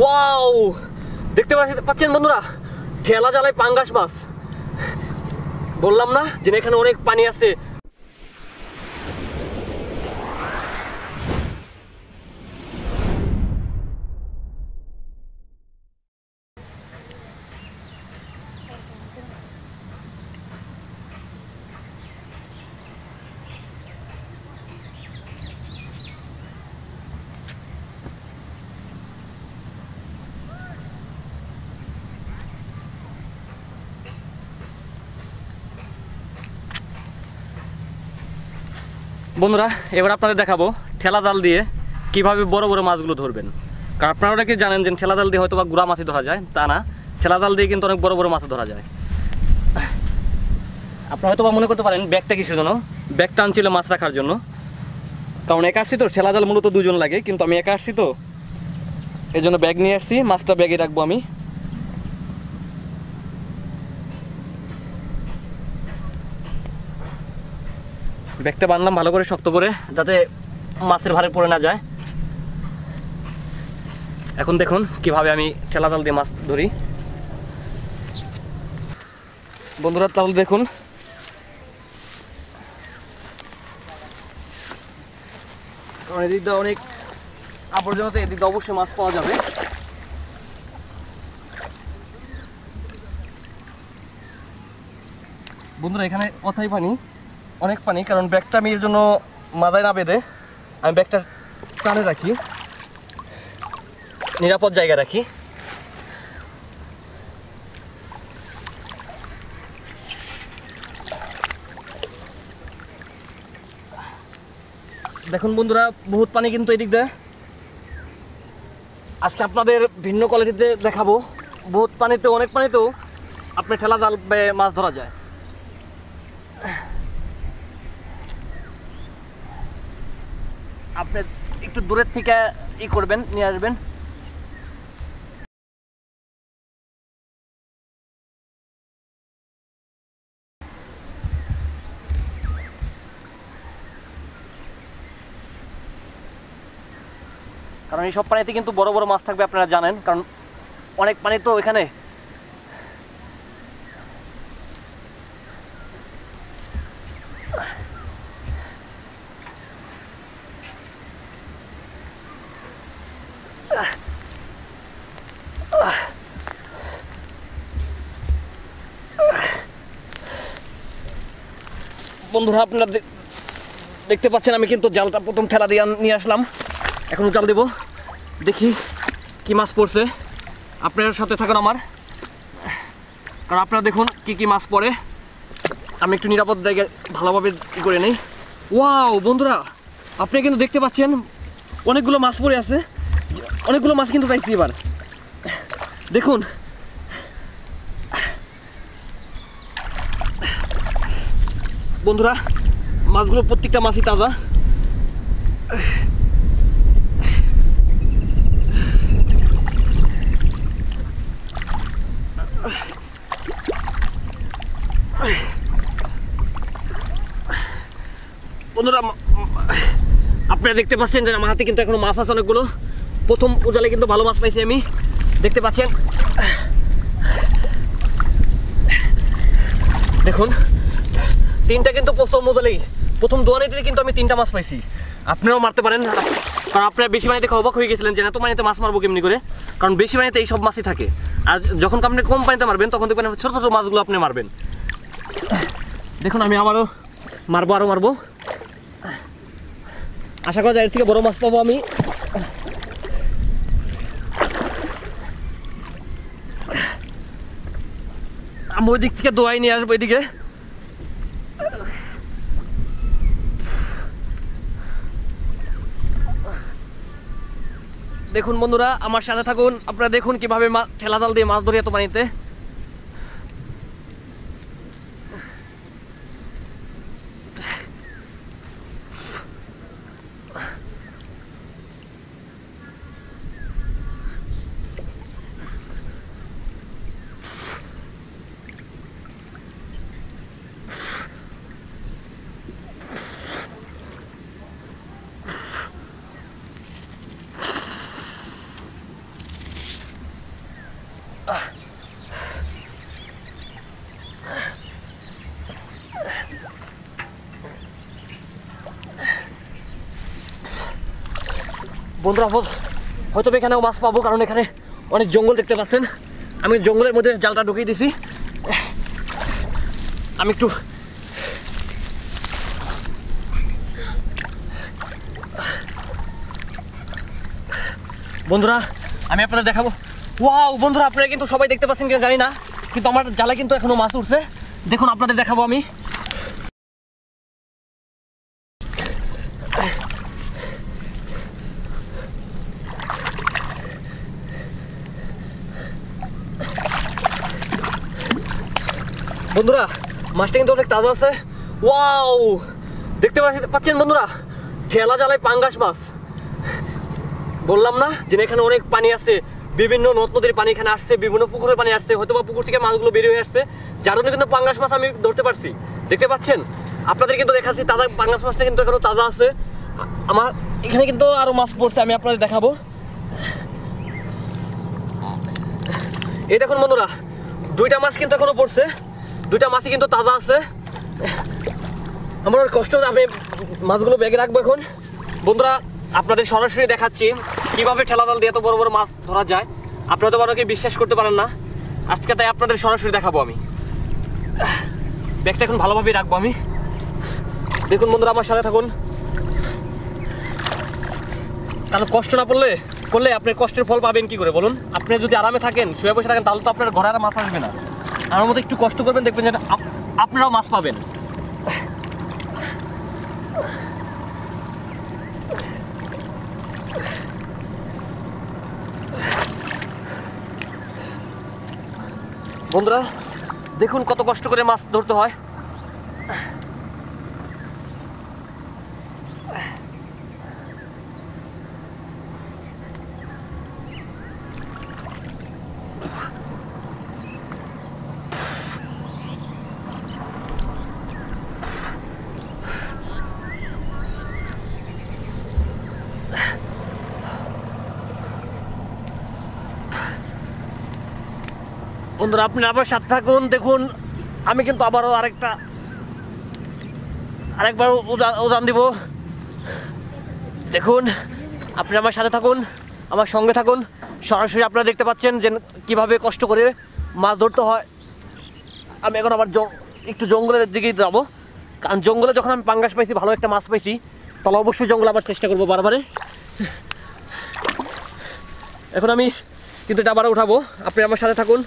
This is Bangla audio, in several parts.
ওয়াও দেখতে পাচ্ছি পাচ্ছেন বন্ধুরা? ঠেলা জ্বালায় পাঙ্গাস মাছ। বললাম না? যে এখানে অনেক পানি আছে। বন্ধুরা, এবার আপনাদের দেখাবো ঠেলা জাল দিয়ে কীভাবে বড় বড় মাছগুলো ধরবেন। কারণ আপনারা অনেকে জানেন যে ঠেলা জাল দিয়ে হয়তো বা গুড়া মাছই ধরা যায়, তা না। ঠেলা জাল দিয়ে কিন্তু অনেক বড় বড় মাছ ধরা যায়। আপনারা হয়তো বা মনে করতে পারেন, ব্যাগটা কিসের জন্য? ব্যাগটা আনছিল মাছ রাখার জন্য। কারণ একা আসছি তো, ঠেলা জাল মূলত দুজন লাগে, কিন্তু আমি একা আসছি তো। এই জন্য ব্যাগ নিয়ে আসছি, মাছটা ব্যাগে রাখব আমি। ব্যাগটা বানলাম ভালো করে শক্ত করে, যাতে মাছের ভারে পড়ে না যায়। এখন দেখুন কীভাবে আমি ঠেলা জাল দিয়ে মাছ ধরি। বন্ধুরা, তাহলে দেখুন। কারণ এদিক দিয়ে অনেক আবর্জনাতে এদিক দিয়ে অবশ্যই মাছ পাওয়া যাবে। বন্ধুরা, এখানে অথাই পানি অনেক পানি, কারণ ব্যাগটা আমি এর জন্য মাথায় না বেঁধে আমি ব্যাগটা টানে রাখি। নিরাপদ জায়গায় রাখি। দেখুন বন্ধুরা, বহুত পানি কিন্তু এদিক দিয়ে। আজকে আপনাদের ভিন্ন কোয়ালিটিতে দেখাবো। বহুত পানিতে অনেক পানিতেও আপনি ঠেলা জাল মাছ ধরা যায় আপনি একটু দূরের থেকে ই করবেন, নিয়ে আসবেন। কারণ এইসব পানিতে কিন্তু বড় বড় মাছ থাকবে, আপনারা জানেন। কারণ অনেক পানি তো এখানে বন্ধুরা, আপনারা দেখতে পাচ্ছেন, আমি কিন্তু জালটা প্রথম ঠেলা দিয়ে নিয়ে আসলাম। এখন জাল দেব। দেখি কি মাছ পড়ছে। আপনার সাথে থাকুন আমার। কারণ আপনারা দেখুন কি কি মাছ পড়ে। আমি একটু নিরাপদ জায়গায় ভালোভাবে করে নেই। ওয়াও, বন্ধুরা, আপনি কিন্তু দেখতে পাচ্ছেন অনেকগুলো মাছ পড়ে আছে। অনেকগুলো মাছ কিন্তু পাইছি এবার। দেখুন বন্ধুরা, মাছগুলো প্রত্যেকটা মাছই তাজা। বন্ধুরা আপনারা দেখতে পাচ্ছেন যে আমার হাতে কিন্তু এখনও মাছ আছে অনেকগুলো। প্রথম উজালে কিন্তু ভালো মাছ পাইছি আমি। দেখতে পাচ্ছেন? দেখুন তিনটা কিন্তু প্রথম মোদলেই প্রথম দোয়ানিতে কিন্তু আমি তিনটা মাছ পাইছি। আপনারাও মারতে পারেন। কারণ আপনারা বেশি পানিতে দেখে অবাক হয়ে গেছিলেন যে এত পানিতে মাছ মারবো কেমনি করে? কারণ বেশি পানিতে এই সব মাছই থাকে। আর যখন আপনি কম পানিতে মারবেন, তখন দেখবেন ছোটো ছোটো মাছগুলো আপনি মারবেন। দেখুন, আমি আবারও মারবো আরও মারবো। আশা করা যায় এর থেকে বড় মাছ পাবো আমি। আমি ওই দিক থেকে দোয়াই নিয়ে আসব এদিকে। দেখুন বন্ধুরা, আমার সাথে থাকুন। আপনারা দেখুন কীভাবে মা- ঠেলা দাল দিয়ে মাছ ধরি এত পানিতে। বন্ধুরা হয়তো- এখানেও মাছ পাবো, কারণ এখানে অনেক জঙ্গল দেখতে পাচ্ছেন। আমি জঙ্গলের মধ্যে জালটা ঢুকিয়ে দিছি। আমি একটু বন্ধুরা, আমি আপনাদের দেখাবো। ওয়াও, বন্ধুরা, আপনারা কিন্তু সবাই দেখতে পাচ্ছেন কিনা জানি না, কিন্তু আমার জালে কিন্তু এখনও মাছ উঠছে। দেখুন, আপনাদের দেখাবো আমি। বন্ধুরা, মাছটা কিন্তু অনেক তাজা আছে। ওয়াও! দেখতে পাচ্ছি- পাচ্ছেন বন্ধুরা? ঠেলা জ্বালায় পাঙ্গাস মাছ। বললাম না যে এখানে অনেক পানি আছে। বিভিন্ন নদ নদীর পানি এখানে আসছে, বিভিন্ন পুকুরের পানি আসছে হয়তো বা পুকুর থেকে মাছগুলো বেরিয়ে হয়ে আসছে। যার জন্য কিন্তু পাঙ্গাস মাছ আমি ধরতে পারছি। দেখতে পাচ্ছেন? আপনাদের কিন্তু দেখাচ্ছি, তাজা পাঙ্গাস মাছটা কিন্তু এখনও তাজা আছে। আমার এখানে কিন্তু আরও মাছ পড়ছে, আমি আপনাদের দেখাবো। এই দেখুন বন্ধুরা, দুইটা মাছ কিন্তু এখনও পড়ছে। দুইটা মাছই কিন্তু তাজা আছে। আমার কষ্ট আমি মাছগুলো ব্যাগে রাখব এখন। বন্ধুরা, আপনাদের সরাসরি দেখাচ্ছি কীভাবে ঠেলা জাল দিয়ে এত বড় বড় মাছ ধরা যায়। আপনারা তো অনেকে বিশ্বাস করতে পারেন না। আজকে তাই আপনাদের সরাসরি দেখাবো আমি। ব্যাগটা এখন ভালোভাবেই রাখব আমি। দেখুন বন্ধুরা, আমার সাথে থাকুন। কারণ কষ্ট না পড়লে, করলে আপনি কষ্টের ফল পাবেন কি করে বলুন? আপনি যদি আরামে থাকেন, শুয়ে বসে থাকেন, তাহলে তো আপনার ঘরে আর মাছ আসবে না। আমার মতো একটু কষ্ট করবেন, দেখবেন যে আপ- আপনারাও মাছ পাবেন। বন্ধুরা, দেখুন কত কষ্ট করে মাছ ধরতে হয়। বন্ধুরা, আপনি আবার সাথে থাকুন, দেখুন, আমি কিন্তু আবারও আরেকটা, আরেকবার উজান দিব। দেখুন, আপনি আমার সাথে থাকুন, আমার সঙ্গে থাকুন। সরাসরি আপনারা দেখতে পাচ্ছেন যে কীভাবে কষ্ট করে মাছ ধরতে হয়। আমি এখন আবার একটু জঙ্গলের দিকেই যাব। কারণ জঙ্গলে যখন আমি পাঙ্গাস পাইছি, ভালো একটা মাছ পাইছি, তাহলে অবশ্যই জঙ্গলে আবার চেষ্টা করব বারবারে। এখন আমি কিন্তু এটা আবার উঠাবো। আপনি আমার সাথে থাকুন।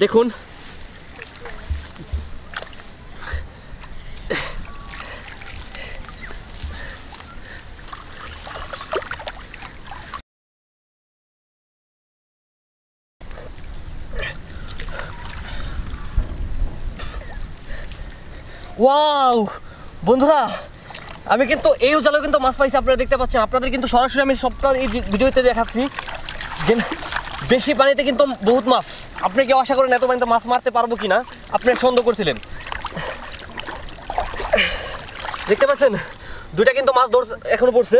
দেখুন। ওয়াও! বন্ধুরা, আমি কিন্তু এই উজালেও কিন্তু মাছ পাইছি, আপনারা দেখতে পাচ্ছেন। আপনাদের কিন্তু সরাসরি আমি সবটা এই ভিডিওতে দেখাচ্ছি। যে বেশি পানিতে কিন্তু বহুত মাছ। আপনি কি আশা করেন এত পানিতে মাছ মারতে পারব কি না আপনি সন্দেহ করছিলেন। দেখতে পাচ্ছেন? দুইটা কিন্তু মাছ ধর এখনও পড়ছে।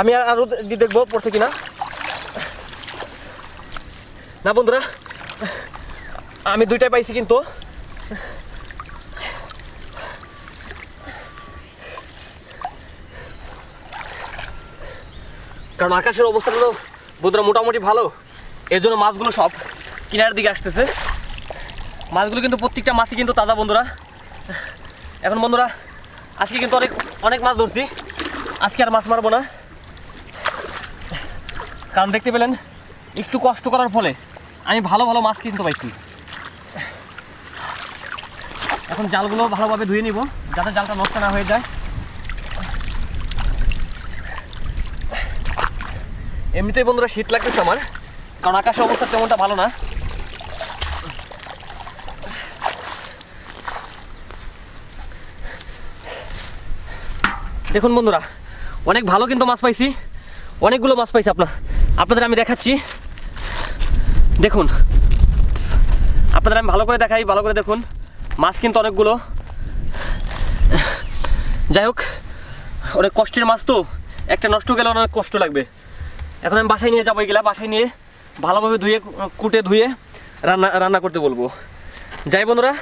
আমি আর আরও দেখব পড়ছে কিনা। না বন্ধুরা, আমি দুইটাই পাইছি কিন্তু। কারণ আকাশের অবস্থাটা তো বন্ধুরা মোটামুটি ভালো। এর জন্য মাছগুলো সব কিনার দিকে আসতেছে। মাছগুলো কিন্তু প্রত্যেকটা মাছই কিন্তু তাজা বন্ধুরা। এখন বন্ধুরা, আজকে কিন্তু অনেক অনেক মাছ ধরছি। আজকে আর মাছ মারবো না। কারণ দেখতে পেলেন, একটু কষ্ট করার ফলে আমি ভালো ভালো মাছ কিনতে পাইছি। এখন জালগুলো ভালোভাবে ধুয়ে নিব, যাতে জালটা নষ্ট না হয়ে যায়। এমনিতেই বন্ধুরা শীত লাগতেছে আমার। কারণ আকাশের অবস্থা তেমনটা ভালো না। দেখুন বন্ধুরা, অনেক ভালো কিন্তু মাছ পাইছি, অনেকগুলো মাছ পাইছি আপনার আপনাদের আমি দেখাচ্ছি। দেখুন, আপনাদের আমি ভালো করে দেখাই, ভালো করে দেখুন, মাছ কিন্তু অনেকগুলো। যাই হোক, অনেক কষ্টের মাছ তো, একটা নষ্ট গেলে অনেক কষ্ট লাগবে। এখন আমি বাসায় নিয়ে যাব এগুলা, বাসায় নিয়ে ভালোভাবে ধুয়ে কুটে ধুয়ে রান্না রান্না করতে বলব। যাই বন্ধুরা।